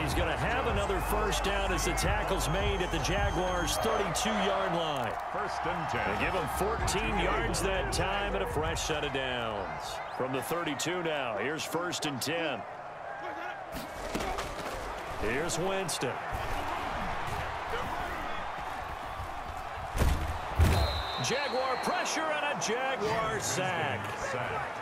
He's going to have another first down as the tackle's made at the Jaguars' 32-yard line. First and 10. They give him 14 yards that time and a fresh set of downs. From the 32 now, here's first and 10. Here's Winston. Jaguar pressure and a Jaguar sack.